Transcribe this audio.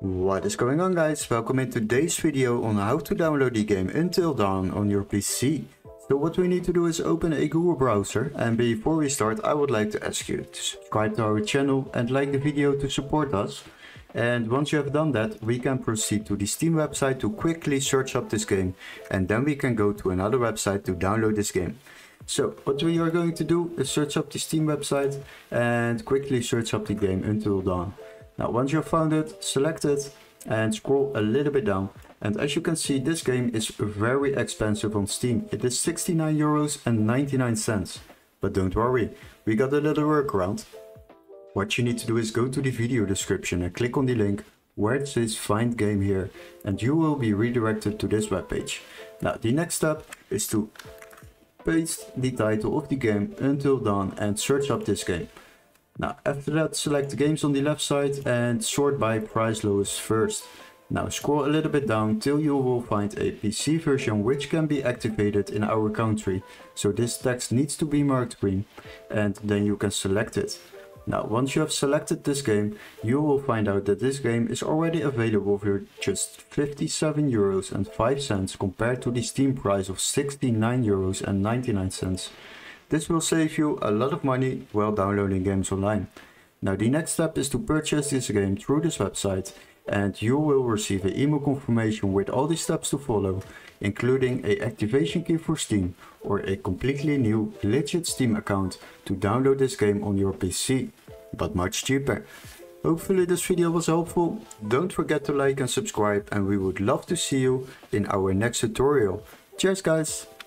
What is going on guys, welcome in today's video on how to download the game Until Dawn on your PC. So what we need to do is open a Google browser and before we start I would like to ask you to subscribe to our channel and like the video to support us. And once you have done that, we can proceed to the Steam website to quickly search up this game and then we can go to another website to download this game. So what we are going to do is search up the Steam website and quickly search up the game Until Dawn. Now once you've found it, select it and scroll a little bit down. And as you can see, this game is very expensive on Steam. It is 69 euros and 99 cents. But don't worry, we got a little workaround. What you need to do is go to the video description and click on the link where it says find game here and you will be redirected to this webpage. Now the next step is to paste the title of the game Until Dawn and search up this game. Now after that select the games on the left side and sort by price lowest first. Now scroll a little bit down till you will find a PC version which can be activated in our country. So this text needs to be marked green and then you can select it. Now once you have selected this game, you will find out that this game is already available for just 57 euros and 5 cents compared to the Steam price of 69 euros and 99 cents. This will save you a lot of money while downloading games online. Now the next step is to purchase this game through this website and you will receive an email confirmation with all the steps to follow, including a activation key for Steam or a completely new legit Steam account to download this game on your PC, but much cheaper. Hopefully this video was helpful, don't forget to like and subscribe and we would love to see you in our next tutorial. Cheers guys!